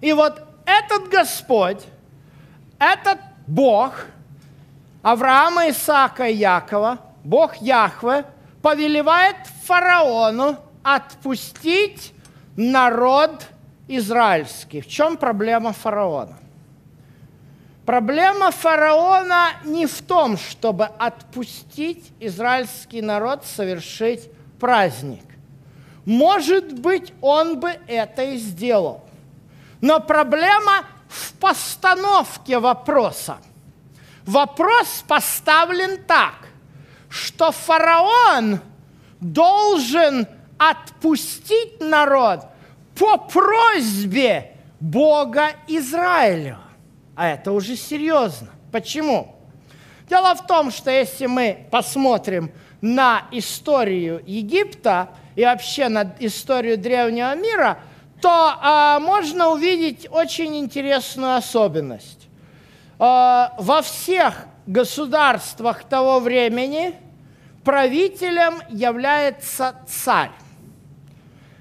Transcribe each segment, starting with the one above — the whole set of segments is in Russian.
И вот этот Господь, этот Бог Авраама, Исаака и Якова, Бог Яхве, повелевает фараону отпустить народ израильский. В чем проблема фараона? Проблема фараона не в том, чтобы отпустить израильский народ совершить праздник. Может быть, он бы это и сделал. Но проблема в постановке вопроса. Вопрос поставлен так, что фараон должен отпустить народ по просьбе Бога Израиля. А это уже серьезно. Почему? Дело в том, что если мы посмотрим на историю Египта и вообще на историю древнего мира, то э, можно увидеть очень интересную особенность. Э, во всех государствах того времени правителем является царь.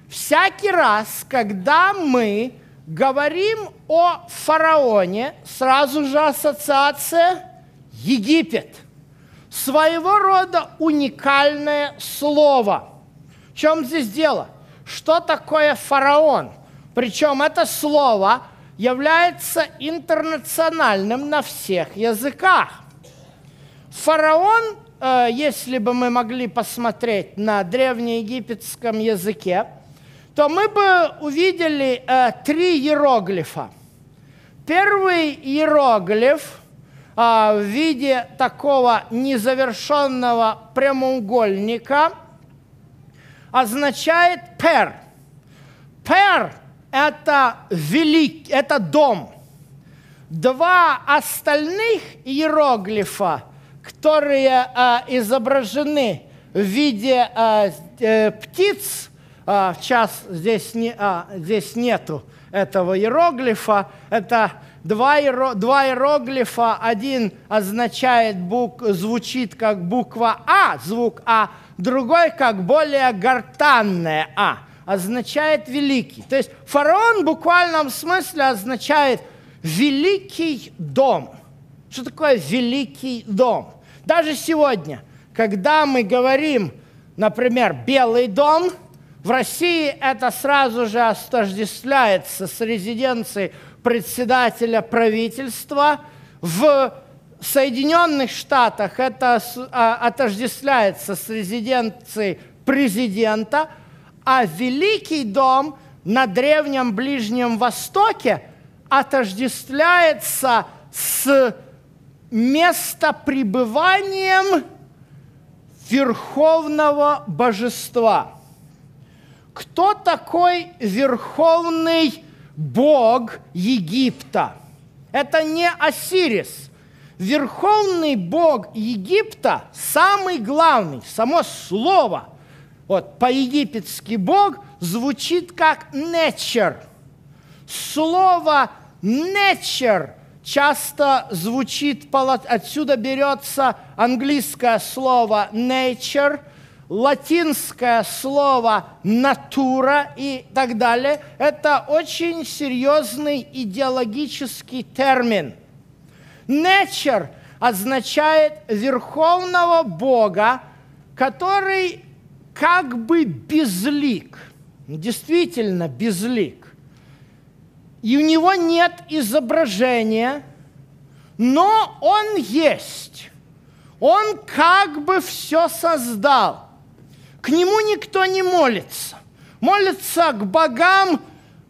Всякий раз, когда мы говорим о фараоне, сразу же ассоциация Египет. Своего рода уникальное слово. В чем здесь дело? Что такое фараон? Причем это слово является интернациональным на всех языках. Фараон, э, если бы мы могли посмотреть на древнеегипетском языке, то мы бы увидели э, три иероглифа. Первый иероглиф э, в виде такого незавершенного прямоугольника означает пер. Пер – это велик, это дом. Два остальных иероглифа, которые э, изображены в виде э, э, птиц – а, час здесь, не, а, здесь нету этого иероглифа. Это два, иеро, два иероглифа. Один означает, бук, звучит как буква А, звук А, другой как более гортанное А, означает великий. То есть фараон в буквальном смысле означает великий дом. Что такое великий дом? Даже сегодня, когда мы говорим, например, белый дом – в России это сразу же отождествляется с резиденцией председателя правительства. В Соединенных Штатах это а, отождествляется с резиденцией президента, а Великий дом на Древнем Ближнем Востоке отождествляется с местопребыванием верховного божества – кто такой верховный бог Египта? Это не Осирис. Верховный бог Египта, самый главный, само слово, вот по-египетски бог звучит как nature. Слово nature часто звучит, отсюда берется английское слово nature – латинское слово «натура» и так далее, это очень серьезный идеологический термин. Nature означает верховного Бога, который как бы безлик, действительно безлик. И у него нет изображения, но он есть. Он как бы все создал. К нему никто не молится. Молится к богам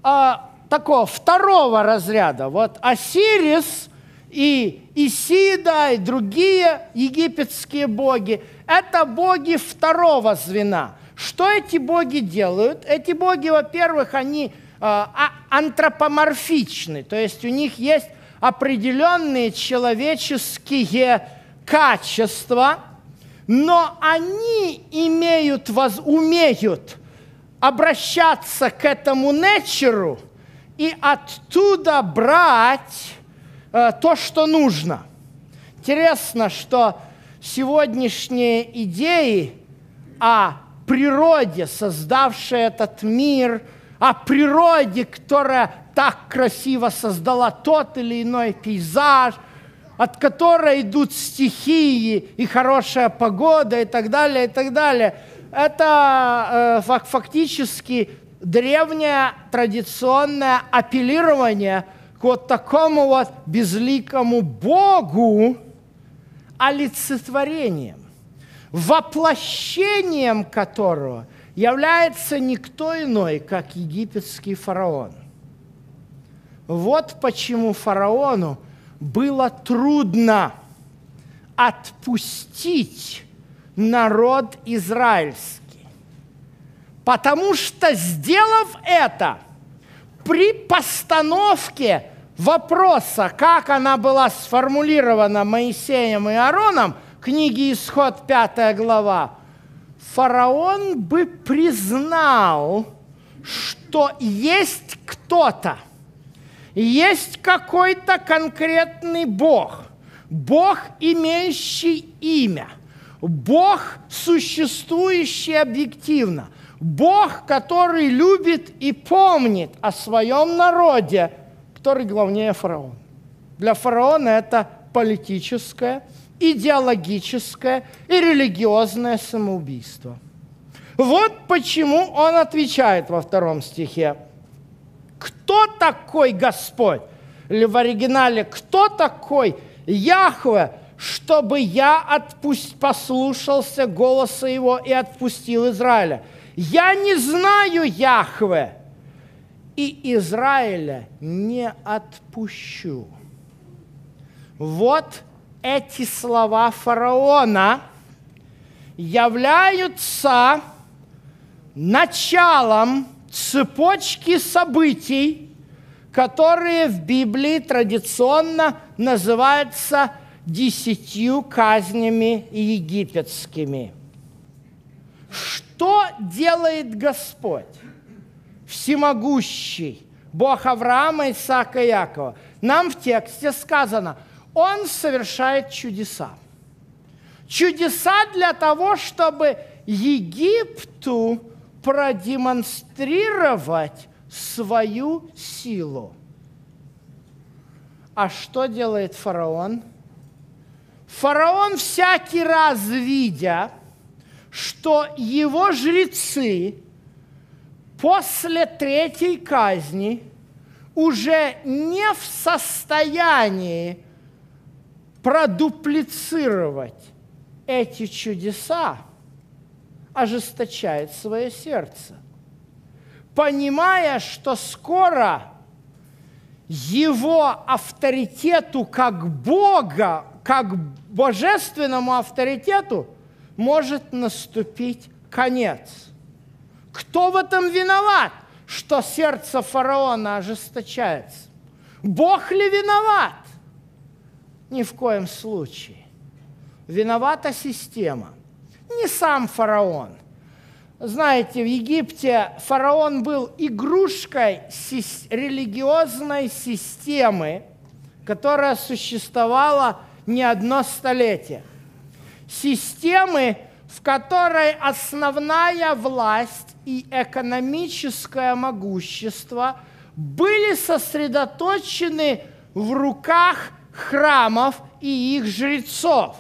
а, такого второго разряда. Вот Осирис и Исида и другие египетские боги – это боги второго звена. Что эти боги делают? Эти боги, во-первых, они а, а антропоморфичны, то есть у них есть определенные человеческие качества – но они имеют, воз, умеют обращаться к этому нечеру и оттуда брать э, то, что нужно. Интересно, что сегодняшние идеи о природе, создавшей этот мир, о природе, которая так красиво создала тот или иной пейзаж, от которой идут стихии и хорошая погода и так далее, и так далее. Это э, фактически древнее традиционное апеллирование к вот такому вот безликому Богу олицетворением, воплощением которого является никто иной, как египетский фараон. Вот почему фараону было трудно отпустить народ израильский. Потому что, сделав это, при постановке вопроса, как она была сформулирована Моисеем и Аароном, книги Исход 5 глава, фараон бы признал, что есть кто-то, есть какой-то конкретный Бог, Бог, имеющий имя, Бог, существующий объективно, Бог, который любит и помнит о своем народе, который главнее фараон. Для фараона это политическое, идеологическое и религиозное самоубийство. Вот почему он отвечает во втором стихе. Кто такой Господь? Или в оригинале, кто такой Яхве, чтобы я отпусть, послушался голоса его и отпустил Израиля? Я не знаю Яхве, и Израиля не отпущу. Вот эти слова фараона являются началом цепочки событий, которые в Библии традиционно называются десятью казнями египетскими. Что делает Господь? Всемогущий, Бог Авраама, Исаака и Якова. Нам в тексте сказано, Он совершает чудеса. Чудеса для того, чтобы Египту продемонстрировать свою силу. А что делает фараон? Фараон всякий раз видя, что его жрецы после третьей казни уже не в состоянии продуплицировать эти чудеса, ожесточает свое сердце, понимая, что скоро его авторитету как Бога, как божественному авторитету может наступить конец. Кто в этом виноват, что сердце фараона ожесточается? Бог ли виноват? Ни в коем случае. Виновата система – не сам фараон. Знаете, в Египте фараон был игрушкой религиозной системы, которая существовала не одно столетие. Системы, в которой основная власть и экономическое могущество были сосредоточены в руках храмов и их жрецов.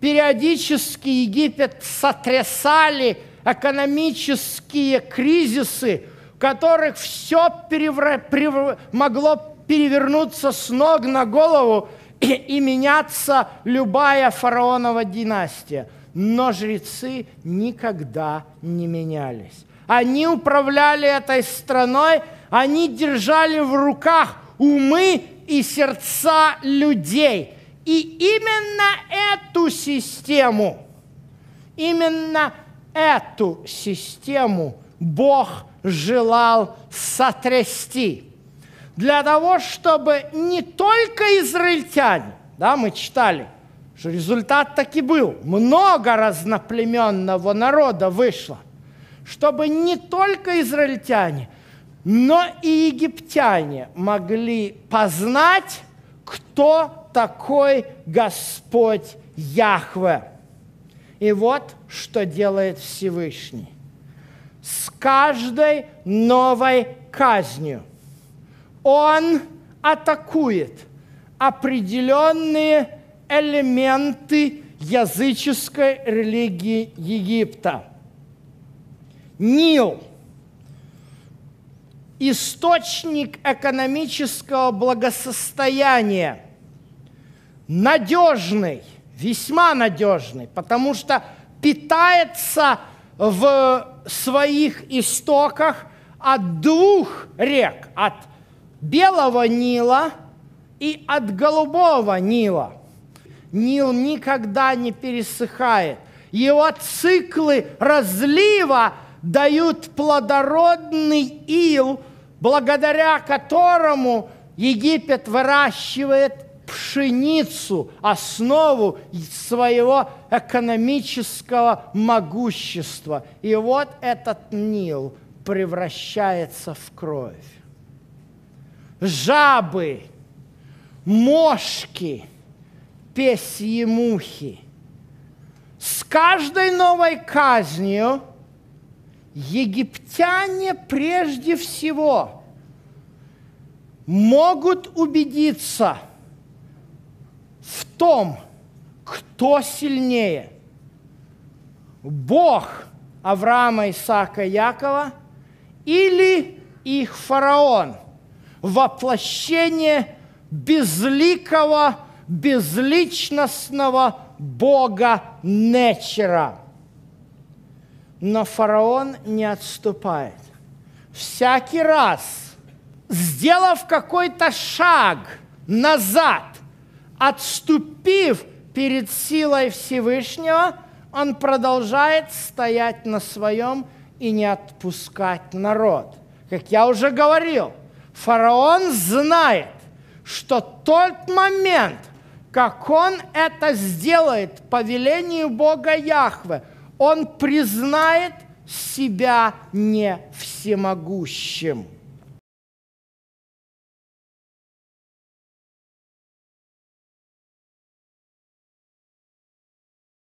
Периодически Египет сотрясали экономические кризисы, в которых все перевра... перев... могло перевернуться с ног на голову и, и меняться любая фараонова династия. Но жрецы никогда не менялись. Они управляли этой страной, они держали в руках умы и сердца людей – и именно эту систему, именно эту систему Бог желал сотрясти. Для того, чтобы не только израильтяне, да, мы читали, что результат таки был, много разноплеменного народа вышло, чтобы не только израильтяне, но и египтяне могли познать, кто такой Господь Яхве. И вот что делает Всевышний. с каждой новой казнью. Он атакует определенные элементы языческой религии Египта. Нил – источник экономического благосостояния, надежный, весьма надежный, потому что питается в своих истоках от двух рек, от Белого Нила и от Голубого Нила. Нил никогда не пересыхает. Его циклы разлива дают плодородный ил, благодаря которому Египет выращивает пшеницу, основу своего экономического могущества. И вот этот Нил превращается в кровь. Жабы, мошки, песьи мухи. С каждой новой казнью египтяне прежде всего могут убедиться – в том, кто сильнее. Бог Авраама, Исаака, Якова или их фараон, воплощение безликого, безличностного Бога Нечера. Но фараон не отступает. Всякий раз, сделав какой-то шаг назад, отступив перед силой Всевышнего, он продолжает стоять на своем и не отпускать народ. Как я уже говорил, фараон знает, что тот момент, как он это сделает по велению Бога Яхве, он признает себя не всемогущим.